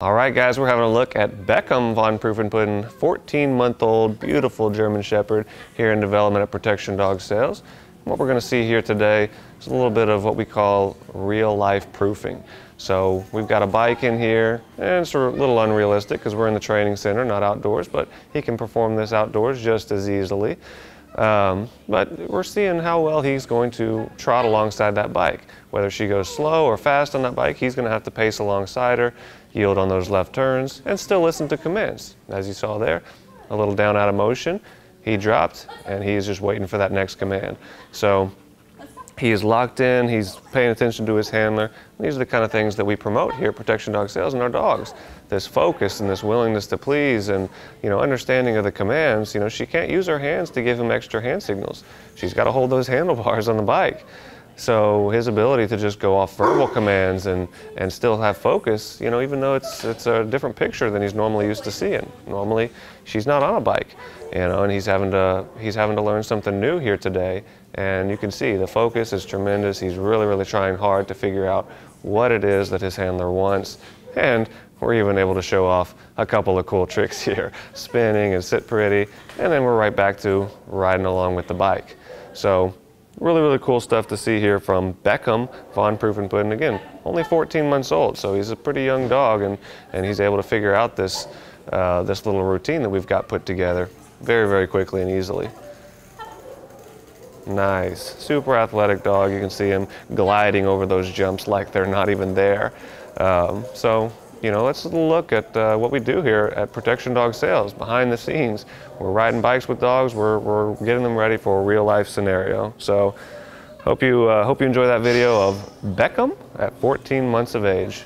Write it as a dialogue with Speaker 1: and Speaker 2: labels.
Speaker 1: All right, guys, we're having a look at Beckham von Prufenpuden, 14-month-old, beautiful German Shepherd here in development at Protection Dog Sales. What we're going to see here today is a little bit of what we call real-life proofing. So we've got a bike in here, and it's a little unrealistic because we're in the training center, not outdoors, but he can perform this outdoors just as easily. Um, but we're seeing how well he's going to trot alongside that bike. Whether she goes slow or fast on that bike, he's going to have to pace alongside her, yield on those left turns, and still listen to commands. As you saw there, a little down out of motion, he dropped, and he's just waiting for that next command. So he is locked in, he's paying attention to his handler. These are the kind of things that we promote here at Protection Dog Sales and our dogs. This focus and this willingness to please and, you know, understanding of the commands. You know, she can't use her hands to give him extra hand signals. She's got to hold those handlebars on the bike. So his ability to just go off verbal commands and, and still have focus, you know, even though it's, it's a different picture than he's normally used to seeing. Normally, she's not on a bike, you know, and he's having to, he's having to learn something new here today. And you can see the focus is tremendous. He's really, really trying hard to figure out what it is that his handler wants. And we're even able to show off a couple of cool tricks here, spinning and sit pretty. And then we're right back to riding along with the bike. So really, really cool stuff to see here from Beckham von Prufenpuden. Again, only 14 months old, so he's a pretty young dog, and, and he's able to figure out this, uh, this little routine that we've got put together very, very quickly and easily. Nice. Super athletic dog. You can see him gliding over those jumps like they're not even there. Um, so you know, let's look at uh, what we do here at Protection Dog Sales behind the scenes. We're riding bikes with dogs. We're, we're getting them ready for a real life scenario. So hope you, uh, hope you enjoy that video of Beckham at 14 months of age.